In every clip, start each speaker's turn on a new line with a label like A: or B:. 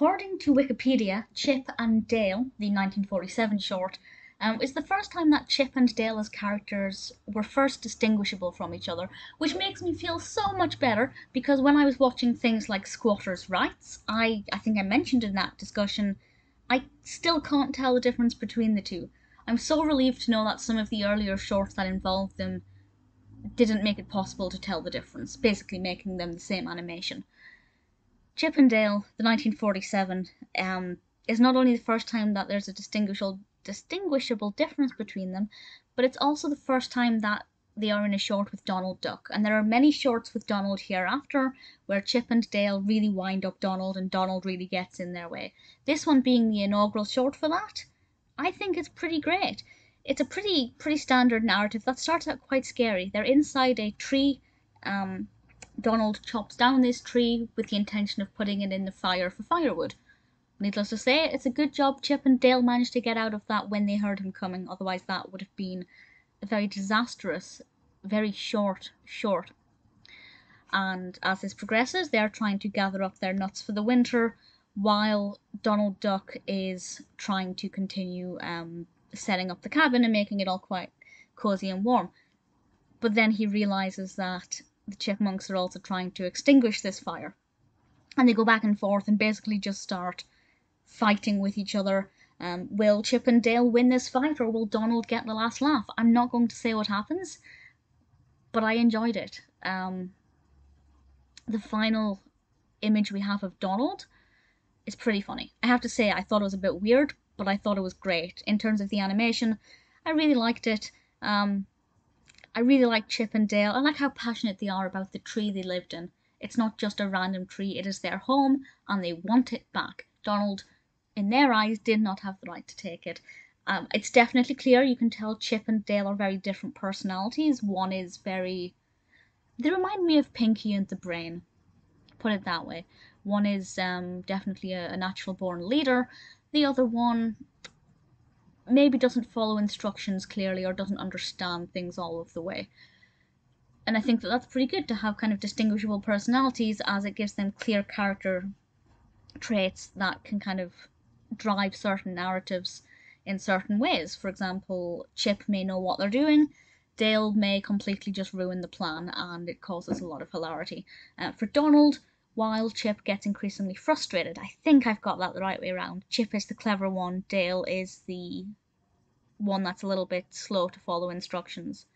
A: According to Wikipedia, Chip and Dale, the 1947 short, um, is the first time that Chip and Dale as characters were first distinguishable from each other, which makes me feel so much better because when I was watching things like Squatters' Rights, I, I think I mentioned in that discussion, I still can't tell the difference between the two. I'm so relieved to know that some of the earlier shorts that involved them didn't make it possible to tell the difference, basically making them the same animation. Chip and Dale, the 1947, um, is not only the first time that there's a distinguishable distinguishable difference between them, but it's also the first time that they are in a short with Donald Duck. And there are many shorts with Donald hereafter where Chip and Dale really wind up Donald and Donald really gets in their way. This one being the inaugural short for that, I think it's pretty great. It's a pretty pretty standard narrative that starts out quite scary. They're inside a tree. Um, Donald chops down this tree with the intention of putting it in the fire for firewood. Needless to say, it's a good job Chip and Dale managed to get out of that when they heard him coming, otherwise that would have been a very disastrous, very short short. And as this progresses, they are trying to gather up their nuts for the winter, while Donald Duck is trying to continue um, setting up the cabin and making it all quite cozy and warm. But then he realizes that the chipmunks are also trying to extinguish this fire. And they go back and forth and basically just start fighting with each other. Um, will Chip and Dale win this fight or will Donald get the last laugh? I'm not going to say what happens, but I enjoyed it. Um, the final image we have of Donald is pretty funny. I have to say, I thought it was a bit weird, but I thought it was great. In terms of the animation, I really liked it. Um, I really like Chip and Dale. I like how passionate they are about the tree they lived in. It's not just a random tree, it is their home and they want it back. Donald in their eyes, did not have the right to take it. Um, it's definitely clear you can tell Chip and Dale are very different personalities. One is very. They remind me of Pinky and the Brain, put it that way. One is um, definitely a, a natural born leader, the other one maybe doesn't follow instructions clearly or doesn't understand things all of the way. And I think that that's pretty good to have kind of distinguishable personalities as it gives them clear character traits that can kind of drive certain narratives in certain ways. For example, Chip may know what they're doing, Dale may completely just ruin the plan, and it causes a lot of hilarity. Uh, for Donald, while Chip gets increasingly frustrated, I think I've got that the right way around. Chip is the clever one, Dale is the one that's a little bit slow to follow instructions.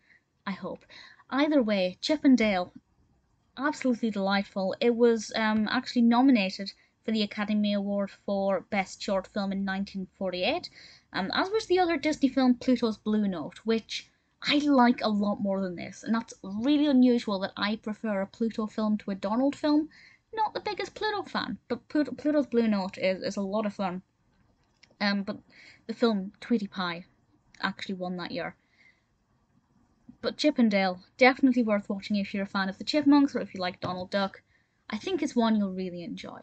A: I hope. Either way, Chip and Dale, absolutely delightful. It was um, actually nominated for the Academy Award for Best Short Film in 1948, um, as was the other Disney film Pluto's Blue Note, which I like a lot more than this, and that's really unusual that I prefer a Pluto film to a Donald film. Not the biggest Pluto fan, but Pluto, Pluto's Blue Note is, is a lot of fun. Um, but the film Tweety Pie actually won that year. But Chip and Dale, definitely worth watching if you're a fan of the Chipmunks or if you like Donald Duck. I think it's one you'll really enjoy.